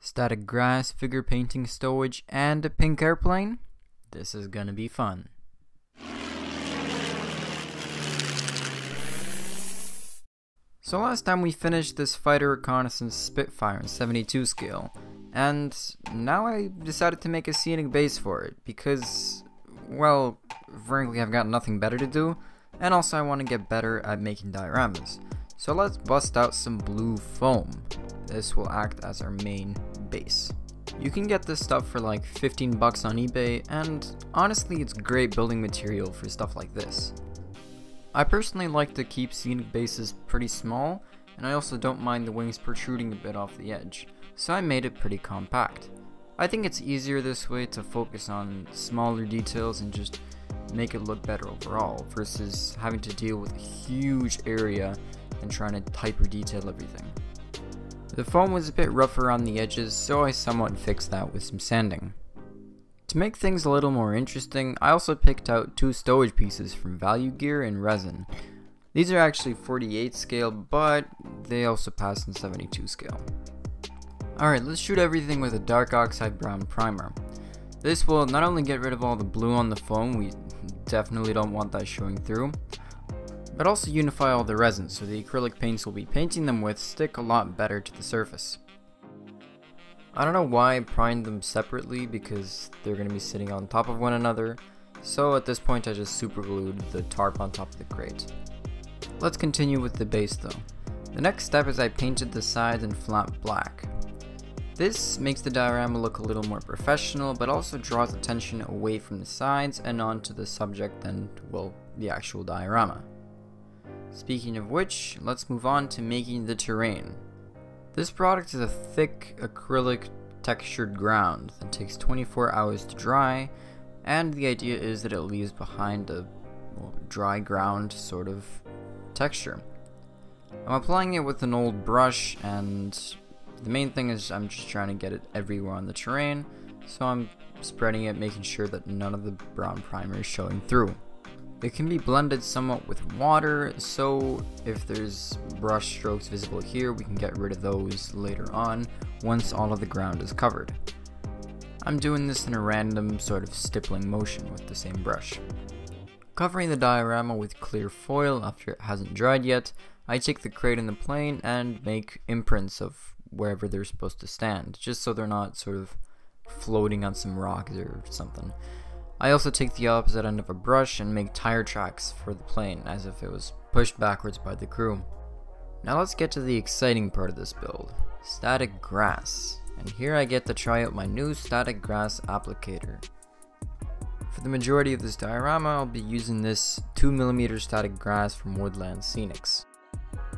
static grass, figure painting stowage, and a pink airplane? This is gonna be fun. So last time we finished this fighter reconnaissance Spitfire in 72 scale, and now I decided to make a scenic base for it, because, well, frankly I've got nothing better to do, and also I want to get better at making dioramas. So let's bust out some blue foam. This will act as our main base. You can get this stuff for like 15 bucks on eBay, and honestly it's great building material for stuff like this. I personally like to keep scenic bases pretty small, and I also don't mind the wings protruding a bit off the edge, so I made it pretty compact. I think it's easier this way to focus on smaller details and just make it look better overall, versus having to deal with a huge area and trying to hyper detail everything. The foam was a bit rough around the edges, so I somewhat fixed that with some sanding. To make things a little more interesting, I also picked out two stowage pieces from Value Gear and Resin. These are actually 48 scale, but they also pass in 72 scale. Alright, let's shoot everything with a dark oxide brown primer. This will not only get rid of all the blue on the foam, we definitely don't want that showing through, but also unify all the resins so the acrylic paints we'll be painting them with stick a lot better to the surface. I don't know why I primed them separately because they're going to be sitting on top of one another, so at this point I just super glued the tarp on top of the crate. Let's continue with the base though. The next step is I painted the sides in flat black. This makes the diorama look a little more professional, but also draws attention away from the sides and onto the subject and, well, the actual diorama. Speaking of which, let's move on to making the terrain. This product is a thick acrylic textured ground that takes 24 hours to dry, and the idea is that it leaves behind a well, dry ground sort of texture. I'm applying it with an old brush, and the main thing is I'm just trying to get it everywhere on the terrain, so I'm spreading it, making sure that none of the brown primer is showing through. It can be blended somewhat with water, so if there's brush strokes visible here, we can get rid of those later on once all of the ground is covered. I'm doing this in a random sort of stippling motion with the same brush. Covering the diorama with clear foil after it hasn't dried yet, I take the crate and the plane and make imprints of wherever they're supposed to stand, just so they're not sort of floating on some rocks or something. I also take the opposite end of a brush and make tire tracks for the plane as if it was pushed backwards by the crew. Now let's get to the exciting part of this build, static grass. And here I get to try out my new static grass applicator. For the majority of this diorama, I'll be using this 2mm static grass from Woodland Scenics.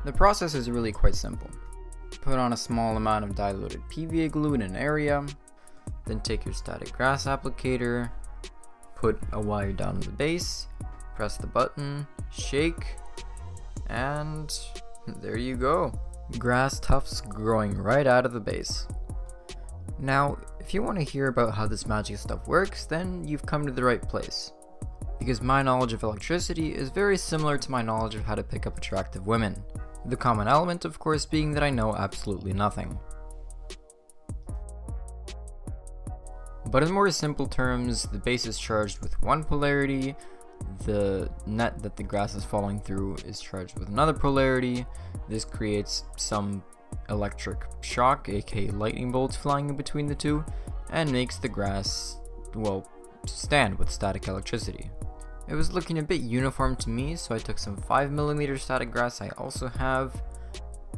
The process is really quite simple. Put on a small amount of diluted PVA glue in an area, then take your static grass applicator, put a wire down in the base, press the button, shake, and there you go. Grass tufts growing right out of the base. Now, if you want to hear about how this magic stuff works, then you've come to the right place. Because my knowledge of electricity is very similar to my knowledge of how to pick up attractive women. The common element, of course, being that I know absolutely nothing. But in more simple terms, the base is charged with one polarity, the net that the grass is falling through is charged with another polarity. This creates some electric shock, aka lightning bolts flying in between the two, and makes the grass, well, stand with static electricity. It was looking a bit uniform to me, so I took some 5mm static grass I also have,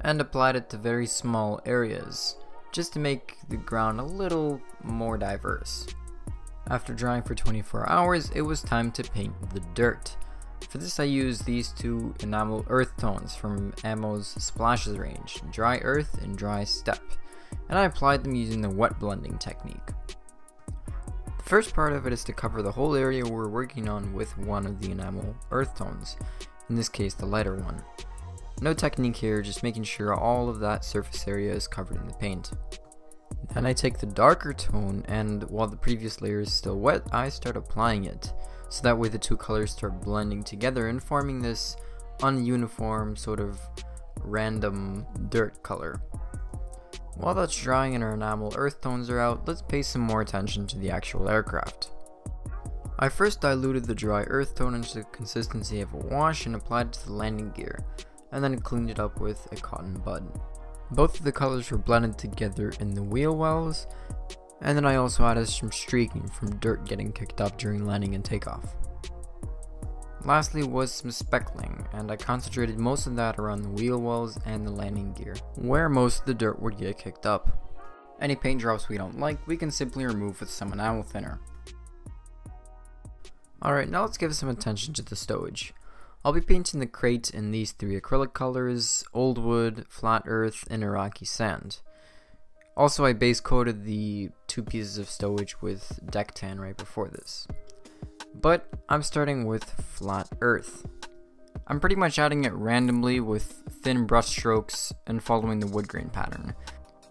and applied it to very small areas just to make the ground a little more diverse. After drying for 24 hours, it was time to paint the dirt. For this I used these two enamel earth tones from Ammo's Splashes range, Dry Earth and Dry Steppe, and I applied them using the wet blending technique. The first part of it is to cover the whole area we're working on with one of the enamel earth tones, in this case the lighter one. No technique here, just making sure all of that surface area is covered in the paint. Then I take the darker tone and while the previous layer is still wet, I start applying it. So that way the two colors start blending together and forming this ununiform sort of random dirt color. While that's drying and our enamel earth tones are out, let's pay some more attention to the actual aircraft. I first diluted the dry earth tone into the consistency of a wash and applied it to the landing gear, and then cleaned it up with a cotton bud. Both of the colors were blended together in the wheel wells, and then I also added some streaking from dirt getting kicked up during landing and takeoff. Lastly was some speckling, and I concentrated most of that around the wheel wells and the landing gear, where most of the dirt would get kicked up. Any paint drops we don't like, we can simply remove with some enamel thinner. Alright, now let's give some attention to the stowage. I'll be painting the crate in these three acrylic colors, old wood, flat earth, and Iraqi sand. Also, I base coated the two pieces of stowage with deck tan right before this. But I'm starting with flat earth. I'm pretty much adding it randomly with thin brush strokes and following the wood grain pattern.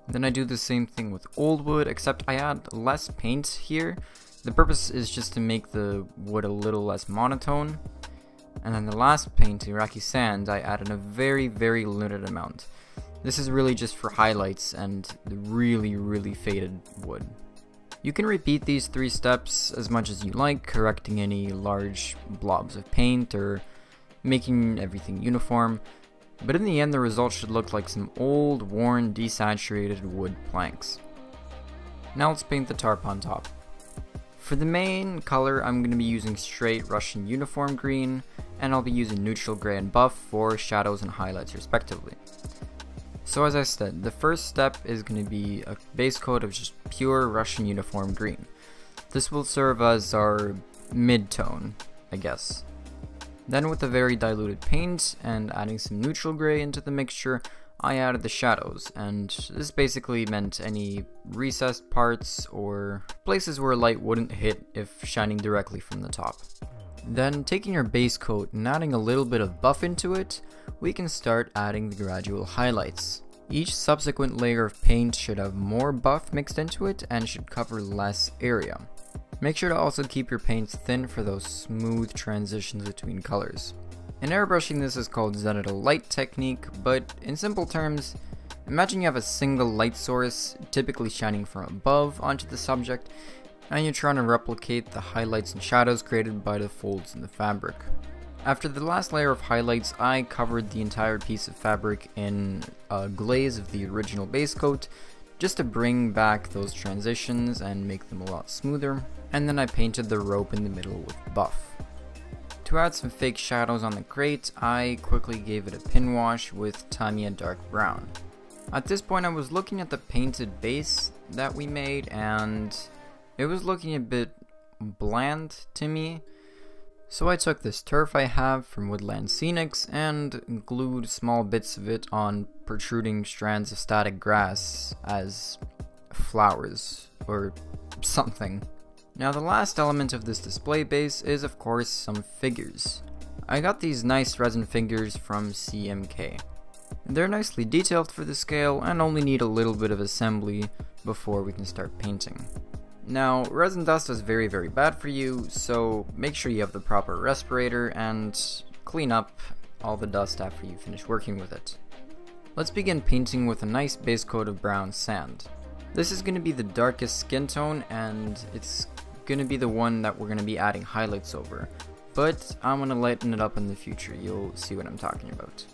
Then I do the same thing with old wood, except I add less paint here. The purpose is just to make the wood a little less monotone. And then the last paint, Iraqi sand, I added a very, very limited amount. This is really just for highlights and the really, really faded wood. You can repeat these three steps as much as you like, correcting any large blobs of paint or making everything uniform, but in the end the result should look like some old, worn, desaturated wood planks. Now let's paint the tarp on top. For the main color, I'm going to be using straight Russian uniform green, and I'll be using neutral gray and buff for shadows and highlights respectively. So as I said, the first step is going to be a base coat of just pure Russian uniform green. This will serve as our mid-tone, I guess. Then with a very diluted paint and adding some neutral gray into the mixture, I added the shadows, and this basically meant any recessed parts or places where light wouldn't hit if shining directly from the top. Then taking your base coat and adding a little bit of buff into it, we can start adding the gradual highlights. Each subsequent layer of paint should have more buff mixed into it and should cover less area. Make sure to also keep your paints thin for those smooth transitions between colors. In airbrushing this is called zenithal light technique, but in simple terms, imagine you have a single light source, typically shining from above onto the subject, and you're trying to replicate the highlights and shadows created by the folds in the fabric. After the last layer of highlights, I covered the entire piece of fabric in a glaze of the original base coat, just to bring back those transitions and make them a lot smoother, and then I painted the rope in the middle with buff. To add some fake shadows on the crate, I quickly gave it a pin wash with Tamiya Dark Brown. At this point I was looking at the painted base that we made and it was looking a bit bland to me. So I took this turf I have from Woodland Scenics and glued small bits of it on protruding strands of static grass as flowers or something. Now the last element of this display base is of course some figures. I got these nice resin figures from CMK. They're nicely detailed for the scale and only need a little bit of assembly before we can start painting. Now, resin dust is very very bad for you, so make sure you have the proper respirator and clean up all the dust after you finish working with it. Let's begin painting with a nice base coat of brown sand. This is going to be the darkest skin tone and it's to be the one that we're to be adding highlights over, but I'm to lighten it up in the future, you'll see what I'm talking about.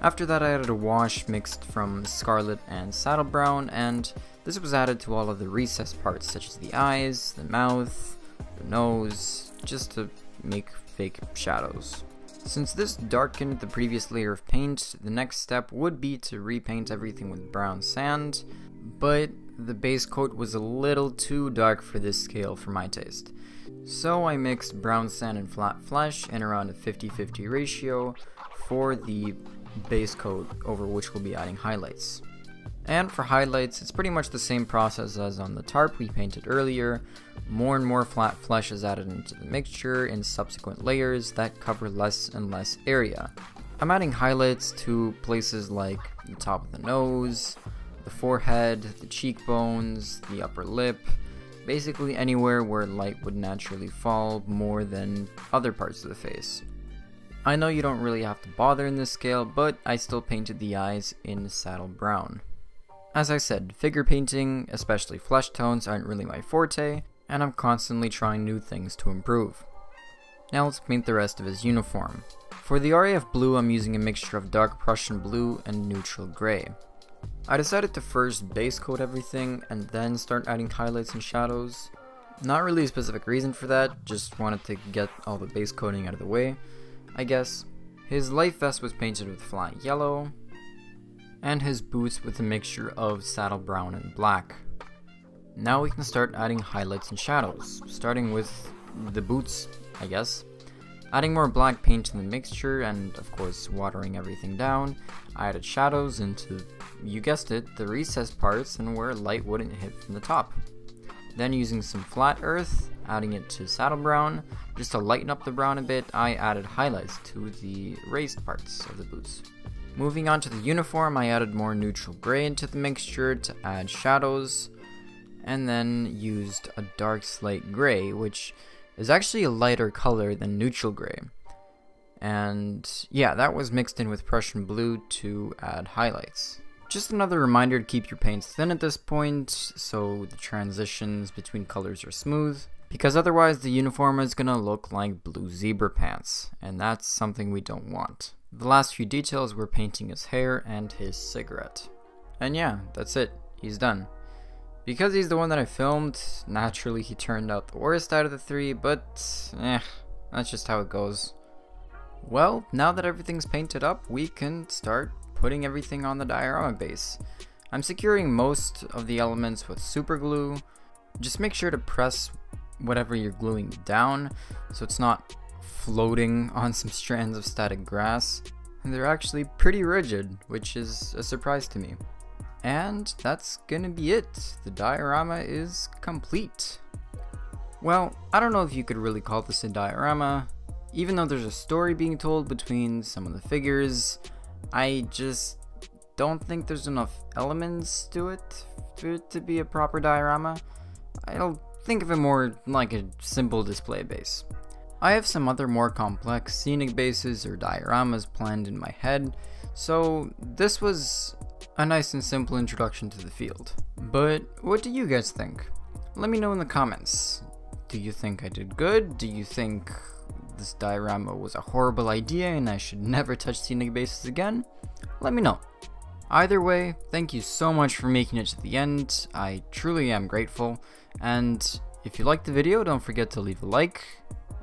After that I added a wash mixed from scarlet and saddle brown and this was added to all of the recessed parts such as the eyes, the mouth, the nose, just to make fake shadows. Since this darkened the previous layer of paint, the next step would be to repaint everything with brown sand, but the base coat was a little too dark for this scale for my taste. So I mixed brown sand and flat flesh in around a 50-50 ratio for the base coat over which we'll be adding highlights. And for highlights, it's pretty much the same process as on the tarp we painted earlier. More and more flat flesh is added into the mixture in subsequent layers that cover less and less area. I'm adding highlights to places like the top of the nose, the forehead, the cheekbones, the upper lip, basically anywhere where light would naturally fall more than other parts of the face. I know you don't really have to bother in this scale, but I still painted the eyes in saddle brown. As I said, figure painting, especially flesh tones, aren't really my forte, and I'm constantly trying new things to improve. Now let's paint the rest of his uniform. For the RAF blue, I'm using a mixture of dark Prussian blue and neutral gray. I decided to first base coat everything and then start adding highlights and shadows. Not really a specific reason for that, just wanted to get all the base coating out of the way, I guess. His life vest was painted with flat yellow, and his boots with a mixture of saddle brown and black. Now we can start adding highlights and shadows, starting with the boots, I guess. Adding more black paint to the mixture and of course watering everything down, I added shadows into, you guessed it, the recessed parts and where light wouldn't hit from the top. Then using some flat earth, adding it to saddle brown, just to lighten up the brown a bit, I added highlights to the raised parts of the boots. Moving on to the uniform, I added more neutral gray into the mixture to add shadows, and then used a dark slate gray, which is actually a lighter color than neutral gray. And yeah, that was mixed in with Prussian blue to add highlights. Just another reminder to keep your paints thin at this point, so the transitions between colors are smooth, because otherwise the uniform is gonna look like blue zebra pants, and that's something we don't want. The last few details were painting his hair and his cigarette. And yeah, that's it, he's done. Because he's the one that I filmed, naturally he turned out the worst out of the three, but eh, that's just how it goes. Well, now that everything's painted up, we can start putting everything on the diorama base. I'm securing most of the elements with super glue. Just make sure to press whatever you're gluing down so it's not floating on some strands of static grass. And they're actually pretty rigid, which is a surprise to me. And that's gonna be it. The diorama is complete. Well, I don't know if you could really call this a diorama. Even though there's a story being told between some of the figures, I just don't think there's enough elements to it for it to be a proper diorama. I'll think of it more like a simple display base. I have some other more complex scenic bases or dioramas planned in my head, so this was a nice and simple introduction to the field. But what do you guys think? Let me know in the comments. Do you think I did good? Do you think this diorama was a horrible idea and I should never touch scenic bases again? Let me know. Either way, thank you so much for making it to the end. I truly am grateful. And if you liked the video, don't forget to leave a like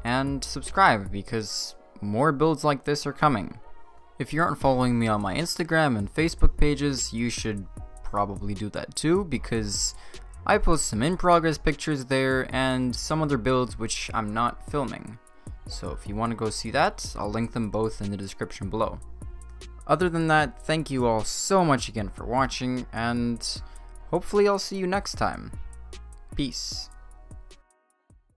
and subscribe because more builds like this are coming. If you aren't following me on my Instagram and Facebook pages, you should probably do that too because I post some in progress pictures there and some other builds which I'm not filming. So if you want to go see that, I'll link them both in the description below. Other than that, thank you all so much again for watching and hopefully I'll see you next time. Peace.